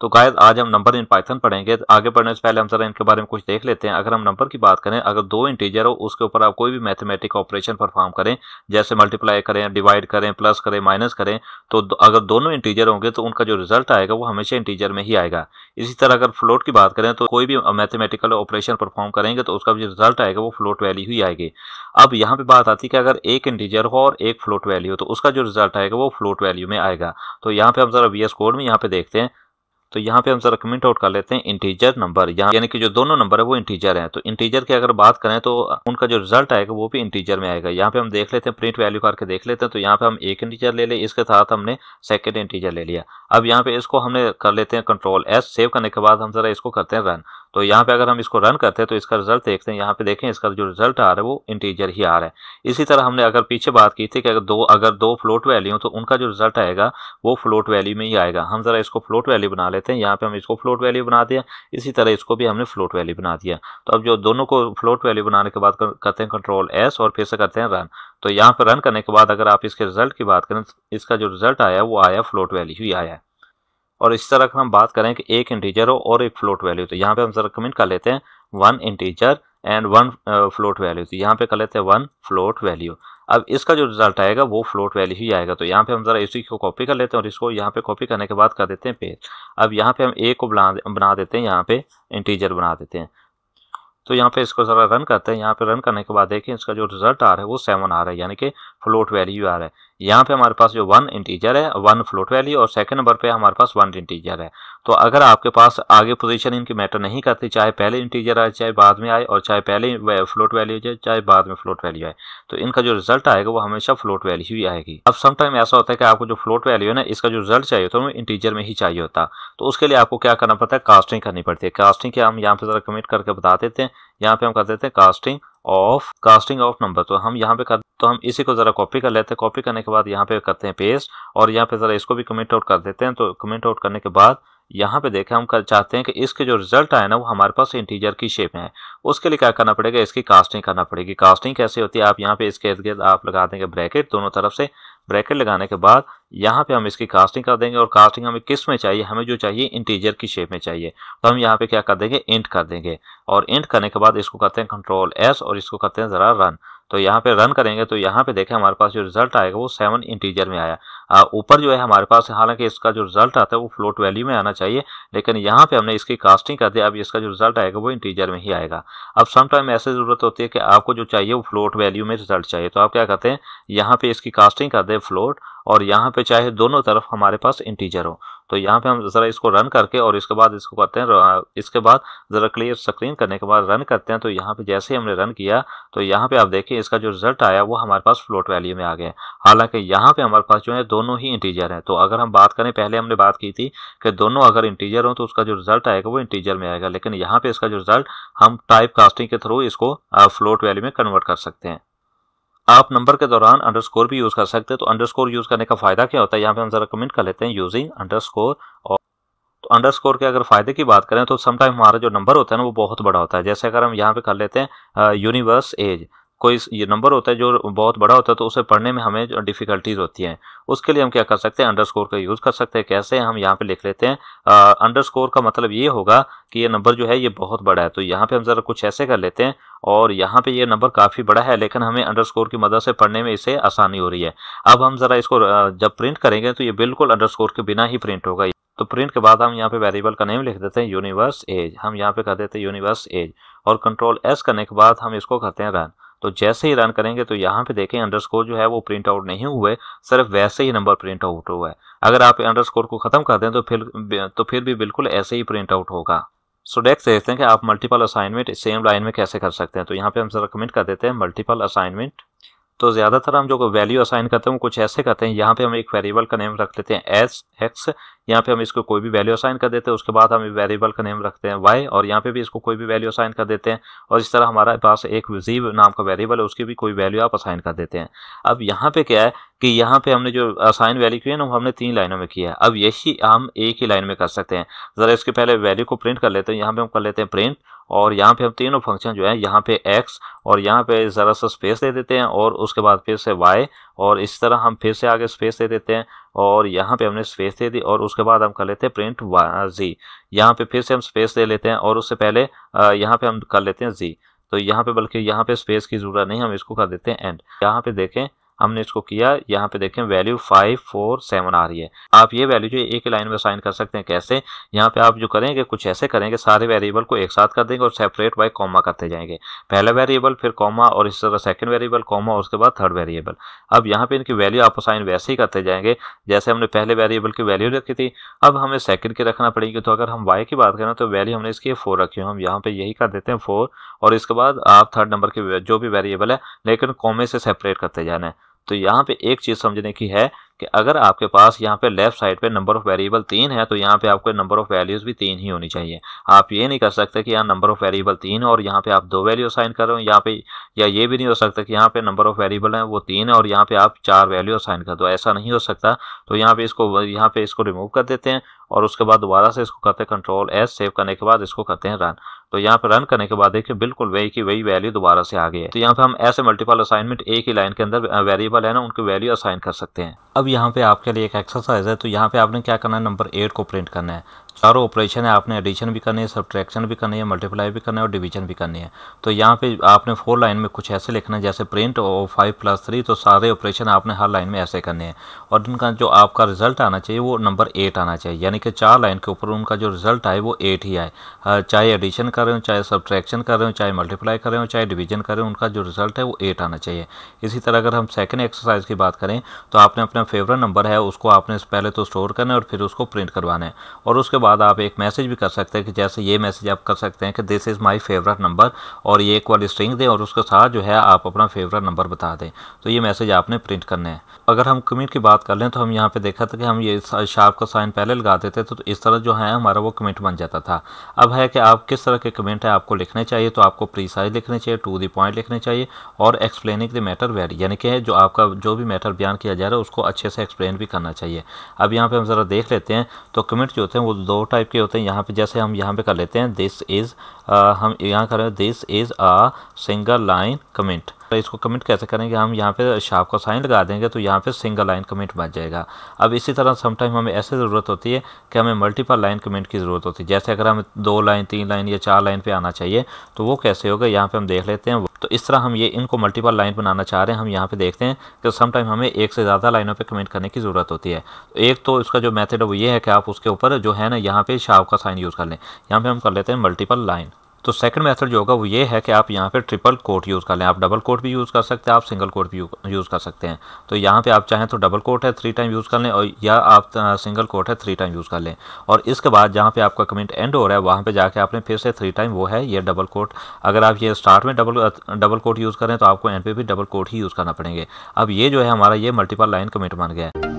तो गायद आज हम नंबर इन पाइथन पढ़ेंगे। आगे पढ़ने से पहले हम जरा इनके बारे में कुछ देख लेते हैं। अगर हम नंबर की बात करें, अगर दो इंटीजर हो, उसके ऊपर आप कोई भी मैथमेटिक ऑपरेशन परफॉर्म करें, जैसे मल्टीप्लाई करें डिवाइड करें प्लस करें माइनस करें तो अगर दोनों इंटीजर होंगे तो उनका जो रिज़ल्ट आएगा, वो हमेशा इंटीजर में ही आएगा। इसी तरह अगर फ्लोट की बात करें तो कोई भी मैथमेटिकल ऑपरेशन परफॉर्म करेंगे तो उसका जो रिज़ल्ट आएगा, वो फ्लोट वैल्यू ही आएगी। अब यहाँ पे बात आती है कि अगर एक इंटीजर हो और एक फ्लोट वैल्यू हो तो उसका जो रिज़ल्ट आएगा, वो फ्लोट वैल्यू में आएगा। तो यहाँ पे हम जरा वी कोड में यहाँ पे देखते हैं। तो यहाँ पे हम जरा कमेंट आउट कर लेते हैं इंटीजर नंबर यहाँ यानी कि जो दोनों नंबर है वो इंटीजर है। तो इंटीजर की अगर बात करें तो उनका जो रिज़ल्ट आएगा वो भी इंटीजर में आएगा। यहाँ पे हम देख लेते हैं प्रिंट वैल्यू करके देख लेते हैं। तो यहाँ पे हम एक इंटीजर ले लें इसके साथ हमने सेकेंड इंटीजर ले लिया। अब यहाँ पे इसको हमने कर लेते हैं कंट्रोल एस सेव करने के बाद हम जरा इसको करते हैं रन तो यहाँ पे अगर हम इसको रन करते हैं तो इसका रिज़ल्ट देखते हैं। यहाँ पे देखें, इसका जो रिज़ल्ट आ रहा है वो इंटीजर ही आ रहा है। इसी तरह हमने अगर पीछे बात की थी कि अगर दो अगर दो फ्लोट वैल्यू तो उनका जो रिज़ल्ट आएगा वो फ्लोट वैल्यू में ही आएगा। हम ज़रा इसको फ्लोट वैल्यू बना लेते हैं। यहाँ पे हम इसको फ्लोट वैल्यू बना दिया इसी तरह इसको भी हमने फ्लोट वैल्यू बना दिया। तो अब जो दोनों को फ्लोट वैल्यू बनाने के बाद करते हैं कंट्रोल एस और फिर से करते हैं रन तो यहाँ पर रन करने के बाद अगर आप इसके रिज़ल्ट की बात करें, इसका जो रिज़ल्ट आया, वो आया फ्लोट वैल्यू ही आया। और इस तरह अगर हम बात करें कि एक इंटीजर हो और एक फ्लोट वैल्यू तो यहाँ पे हम जरा कमेंट कर लेते हैं one integer and one float value तो यहाँ पे कर लेते हैं वन फ्लोट वैल्यू अब इसका जो रिज़ल्ट आएगा वो फ्लोट वैल्यू ही आएगा। तो यहाँ पे हम जरा इसी को कॉपी कर लेते हैं और इसको यहाँ पे कॉपी करने के बाद कर देते हैं पेज अब यहाँ पे हम ए को बना बना देते हैं, यहाँ पे इंटीजर बना देते हैं। तो यहाँ पे इसको ज़रा रन करते हैं। यहाँ पे रन करने के बाद देखें इसका जो रिज़ल्ट आ रहा है वो सेवन आ रहा है। यानी कि फ्लोट वैल्यू आ रहा है। यहाँ पे हमारे पास जो वन इंटीजर है वन फ्लोट वैल्यू और सेकंड नंबर पे हमारे पास वन इंटीजर है। तो अगर आपके पास आगे पोजीशन इनकी मैटर नहीं करती, चाहे पहले इंटीजर आए, चाहे बाद में आए और चाहे पहले फ्लोट वैल्यू जाए, चाहे बाद में फ्लोट वैल्यू आए तो इनका जो रिज़ल्ट आएगा वो हमेशा फ्लोट वैल्यू ही आएगी। अब समटाइम ऐसा होता है कि आपको जो फ्लोट वैल्यू है ना, इसका जो रिज़ल्ट चाहिए होता है इंटीजर में ही चाहिए होता। तो उसके लिए आपको क्या करना पड़ता है? कास्टिंग करनी पड़ती है। कास्टिंग क्या हम यहाँ पे जरा कमिट करके बता देते हैं। यहाँ पे हम कर देते हैं casting of casting of number तो हम यहाँ पे कर तो हम इसी को ज़रा कॉपी कर लेते हैं। कॉपी करने के बाद यहाँ पे करते हैं पेस्ट और यहाँ पे ज़रा इसको भी कमेंट आउट कर देते हैं। तो कमेंट आउट करने के बाद यहाँ पे देखें, हम कर, चाहते हैं कि इसके जो रिज़ल्ट आए ना, वो हमारे पास इंटीजर की शेप में है उसके लिए क्या करना पड़ेगा? इसकी कास्टिंग करना पड़ेगी। कास्टिंग कैसे होती है? आप यहाँ पे इसके इर्द गिर्द आप लगा देंगे ब्रैकेट दोनों तरफ़ से। ब्रैकेट लगाने के बाद यहाँ पे हम इसकी कास्टिंग कर देंगे और कास्टिंग हमें किसमें चाहिए? हमें जो चाहिए, इंटीजर की शेप में चाहिए। तो हम यहाँ पे क्या कर देंगे? इंट कर देंगे। और इंट करने के बाद इसको करते हैं कंट्रोल एस और इसको करते हैं ज़रा रन तो यहाँ पे रन करेंगे तो यहाँ पे देखें हमारे पास जो रिज़ल्ट आएगा वो सेवन इंटीजर में आया। ऊपर जो है हमारे पास हालाँकि इसका जो रिज़ल्ट आता है वो फ्लोट वैल्यू में आना चाहिए, लेकिन यहाँ पे हमने इसकी कास्टिंग कर दिया अब इसका जो रिज़ल्ट आएगा वो इंटीजर में ही आएगा। अब समटाइम ऐसे ज़रूरत होती है कि आपको जो चाहिए वो फ्लोट वैल्यू में रिज़ल्ट चाहिए। तो आप क्या करते हैं, यहाँ पे इसकी कास्टिंग कर दें फ्लोट और यहाँ पे चाहे दोनों तरफ़ हमारे पास इंटीजर हो। तो यहाँ पे हम ज़रा इसको रन करके और इसके बाद इसको करते हैं इसके बाद ज़रा क्लियर स्क्रीन करने के बाद रन करते हैं। तो यहाँ पे जैसे ही हमने रन किया तो यहाँ पे आप देखिए इसका जो रिज़ल्ट आया, वो हमारे पास फ्लोट वैल्यू में आ गया हालाँकि यहाँ पे हमारे पास जो है दोनों ही इंटीजर हैं। तो अगर हम बात करें, पहले हमने बात की थी कि दोनों अगर इंटीजर हो तो उसका जो रिज़ल्ट आएगा, वो इंटीजर में आएगा। लेकिन यहाँ पे इसका जो रिज़ल्ट हम टाइप कास्टिंग के थ्रू इसको फ्लोट वैल्यू में कन्वर्ट कर सकते हैं। आप नंबर के दौरान अंडरस्कोर भी यूज़ कर सकते हैं। तो अंडरस्कोर यूज़ करने का फ़ायदा क्या होता है? यहाँ पे हम ज़रा कमेंट कर लेते हैं यूजिंग अंडरस्कोर और तो अंडरस्कोर के अगर फ़ायदे की बात करें तो समटाइम हमारा जो नंबर होता है ना वो बहुत बड़ा होता है। जैसे अगर हम यहाँ पे कर लेते हैं यूनिवर्स एज कोई ये नंबर होता है जो बहुत बड़ा होता है तो उसे पढ़ने में हमें डिफ़िकल्टीज होती हैं, उसके लिए हम क्या कर सकते हैं अंडरस्कोर का यूज़ कर सकते हैं, कैसे हम यहाँ पे लिख लेते हैं अंडरस्कोर का मतलब ये होगा कि ये नंबर जो है ये बहुत बड़ा है तो यहाँ पे हम ज़रा कुछ ऐसे कर लेते हैं, और यहाँ पे ये नंबर काफ़ी बड़ा है, लेकिन हमें अंडरस्कोर की मदद से पढ़ने में इसे आसानी हो रही है। अब हम ज़रा इसको जब प्रिंट करेंगे तो ये बिल्कुल अंडरस्कोर के बिना ही प्रिंट होगा। तो प्रिंट के बाद हम यहाँ पे वेरिएबल का नेम लिख देते हैं यूनिवर्स एज हम यहाँ पे कर देते हैं यूनिवर्स एज और कंट्रोल एस करने के बाद हम इसको करते हैं रन तो जैसे ही रन करेंगे तो यहाँ पे देखें अंडरस्कोर जो है वो प्रिंट आउट नहीं हुए, सिर्फ़ वैसे ही नंबर प्रिंट आउट हुआ है। अगर आप अंडरस्कोर को ख़त्म कर दें तो फिर तो फिर भी बिल्कुल ऐसे ही प्रिंट आउट होगा। सो नेक्स्ट देखते हैं कि आप मल्टीपल असाइनमेंट सेम लाइन में कैसे कर सकते हैं। तो यहाँ पे हम जरा कमेंट कर देते हैं मल्टीपल असाइनमेंट तो ज़्यादातर हम जो वैल्यू असाइन करते हैं वो कुछ ऐसे करते हैं। यहाँ पे हम एक वेरिएबल का नेम रख लेते हैं एस एक्स यहाँ पे हम इसको कोई भी वैल्यू असाइन कर देते हैं, उसके बाद हम वेरिएबल का नेम रखते हैं वाई और यहाँ पे भी इसको कोई भी वैल्यू असाइन कर देते हैं और इस तरह हमारे पास एक वजीब नाम का वेरिएबल है, उसकी भी कोई वैल्यू आप असाइन कर देते हैं। अब यहाँ पे क्या है कि यहाँ पे हमने जो असाइन वैल्यू की है ना हमने तीन लाइनों में किया है। अब यही हम एक ही लाइन में कर सकते हैं। ज़रा इसके पहले वैल्यू को प्रिंट कर लेते हैं, यहाँ पे हम कर लेते हैं प्रिंट और यहाँ पे हम तीनों फ़ंक्शन जो है, यहाँ पे एक्स और यहाँ पे ज़रा सा स्पेस दे देते हैं और उसके बाद फिर से वाई और इस तरह हम फिर से आगे स्पेस दे देते हैं और यहाँ पे हमने स्पेस दे दी और उसके बाद हम कर लेते हैं प्रिंट जी यहाँ पे फिर से हम स्पेस दे लेते हैं और उससे पहले यहाँ पे हम कर लेते हैं जी तो यहाँ पे बल्कि यहाँ पे स्पेस की ज़रूरत नहीं, हम इसको कर देते हैं एंड यहाँ पे देखें हमने इसको किया, यहाँ पे देखें वैल्यू फाइव फोर सेवन आ रही है। आप ये वैल्यू जो एक लाइन में साइन कर सकते हैं। कैसे? यहाँ पे आप जो करेंगे, कुछ ऐसे करेंगे, सारे वेरिएबल को एक साथ कर देंगे और सेपरेट बाय कॉमा करते जाएँगे। पहला वेरिएबल फिर कॉमा और इस तरह सेकंड वेरिएबल कॉमा और उसके बाद थर्ड वेरिएबल अब यहाँ पे इनकी वैल्यू आप साइन वैसे ही करते जाएँगे, जैसे हमने पहले वेरिएबल की वैल्यू रखी थी। अब हमें सेकंड की रखना पड़ेगी तो अगर हम वाई की बात करें तो वैल्यू हमने इसकी फोर रखी हम यहाँ पे यही कर देते हैं फोर और इसके बाद आप थर्ड नंबर के जो भी वेरिएबल है, लेकिन कॉमे से सेपरेट करते जाना है। तो यहाँ पे एक चीज़ समझने की है कि अगर आपके पास यहाँ पे लेफ़्ट साइड पे नंबर ऑफ़ वेरिएबल तीन है तो यहाँ पे आपको नंबर ऑफ़ वैल्यूज़ भी तीन ही होनी चाहिए। आप ये नहीं कर सकते कि यहाँ नंबर ऑफ़ वेरिएबल तीन है और यहाँ पे आप दो वैल्यू असाइन कर रहे हो, यहाँ पे या ये भी नहीं हो सकता कि यहाँ पे नंबर ऑफ़ वेरिएबल है, वो तीन है और यहाँ पे आप चार वैल्यू असाइन कर दो। ऐसा नहीं हो सकता। तो यहाँ पे इसको, यहाँ पे इसको रिमूव कर देते हैं और उसके बाद दोबारा से इसको करते हैं कंट्रोल एस सेव करने के बाद इसको करते हैं रन तो यहाँ पर रन करने के बाद देखिए बिल्कुल वही की वही वैल्यू दोबारा से आ गई है। तो यहाँ पे हम ऐसे मल्टीपल असाइनमेंट एक ही लाइन के अंदर वेरिएबल है ना, उनकी वैल्यू असाइन कर सकते हैं। अब यहाँ पे आपके लिए एक एक्सरसाइज है तो यहाँ पे आपने क्या करना है नंबर एट को प्रिंट करना है। चारों ऑपरेशन है, आपने एडिशन भी करनी है सब्ट्रैक्शन भी करनी है मल्टीप्लाई भी करना है और डिवीज़न भी करनी है। तो यहाँ पे आपने फोर लाइन में कुछ ऐसे लिखना है, जैसे प्रिंट और फाइव प्लस थ्री तो सारे ऑपरेशन आपने हर लाइन में ऐसे करने हैं। और उनका जो आपका रिज़ल्ट आना चाहिए, वो नंबर एट आना चाहिए। यानी कि चार लाइन के ऊपर उनका जो रिज़ल्ट आए, वो एट ही आए। चाहे एडिशन कर रहे हो, चाहे सब्ट्रैक्शन कर रहे हो, चाहे मल्टीप्लाई कर रहे हो, चाहे डिवीज़न कर रहे हो, उनका जो रिज़ल्ट है, वो एट आना चाहिए। इसी तरह अगर हम सेकेंड एक्सरसाइज की बात करें तो आपने अपना फेवरेट नंबर है, उसको आपने पहले तो स्टोर करना है और फिर उसको प्रिंट करवाना है। और उसके बाद आप एक मैसेज भी कर सकते हैं कि जैसे ये मैसेज आप कर सकते हैं कि this is my favourite number और ये एक वाली स्ट्रिंग दें और उसके साथ जो है आप अपना फेवरेट नंबर बता दें। तो ये मैसेज आपने प्रिंट करने हैं। अगर हम कमेंट की बात कर लें तो हम यहाँ पे देखा था कि हम ये शार्प का साइन पहले लगा देते तो इस तरह जो है हमारा वो कमेंट बन जाता था। अब है कि आप किस तरह के कमेंट है आपको लिखने चाहिए तो आपको प्रीसाइज लिखने चाहिए टू दी पॉइंट लिखने चाहिए और एक्सप्लेनिंग द मैटर वेरी यानी कि जो आपका जो भी मैटर बयान किया जा रहा है उसको अच्छे से एक्सप्लेन भी करना चाहिए। अब यहाँ पे हम ज़रा देख लेते हैं तो कमेंट जो होते हैं वो दो टाइप के होते हैं। यहाँ पे जैसे हम यहाँ पे कर लेते हैं दिस इज़ हम यहाँ कर रहे हैं this is a single line comment तो इसको कमेंट कैसे करेंगे हम यहाँ पे शार्प का साइन लगा देंगे तो यहाँ पे सिंगल लाइन कमेंट बन जाएगा। अब इसी तरह समटाइम हमें ऐसे ज़रूरत होती है कि हमें मल्टीपल लाइन कमेंट की ज़रूरत होती है। जैसे अगर हमें दो लाइन तीन लाइन या चार लाइन पे आना चाहिए तो वो कैसे होगा? यहाँ पे हम देख लेते हैं। तो इस तरह हम ये इनको मल्टीपल लाइन बनाना चाह रहे हैं। हम यहाँ पे देखते हैं कि समटाइम हमें एक से ज़्यादा लाइनों पे कमेंट करने की ज़रूरत होती है। एक तो इसका जो मेथड है वो ये है कि आप उसके ऊपर जो है ना, यहाँ पे शार्प का साइन यूज़ कर लें। यहाँ पे हम कर लेते हैं मल्टीपल लाइन तो सेकंड मेथड जो होगा वो ये है कि आप यहाँ पे ट्रिपल कोट यूज़ कर लें। आप डबल कोट भी यूज़ कर सकते हैं, आप सिंगल कोट भी यूज़ कर सकते हैं। तो यहाँ पे आप चाहें तो डबल कोट है थ्री टाइम यूज़ कर लें और या आप सिंगल कोट है थ्री टाइम यूज़ कर लें। और इसके बाद जहाँ पे आपका कमेंट एंड हो रहा है, वहाँ पर जाके आपने फिर से थ्री टाइम वो है, ये डबल कोट अगर आप ये स्टार्ट में डबल डबल कोट यूज़ करें तो आपको एंड पे भी डबल कोट ही यूज़ करना पड़ेंगे। अब ये जो है हमारा ये मल्टीपल लाइन कमेंट बन गया है।